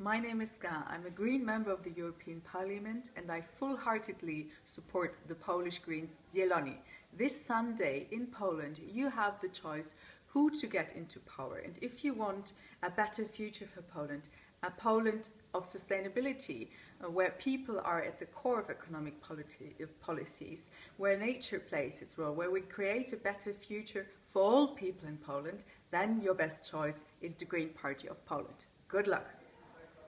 My name is Ska. I'm a Green member of the European Parliament and I full-heartedly support the Polish Greens Zieloni. This Sunday in Poland you have the choice who to get into power and if you want a better future for Poland, a Poland of sustainability, uh, where people are at the core of economic policies, where nature plays its role, where we create a better future for all people in Poland, then your best choice is the Green Party of Poland. Good luck.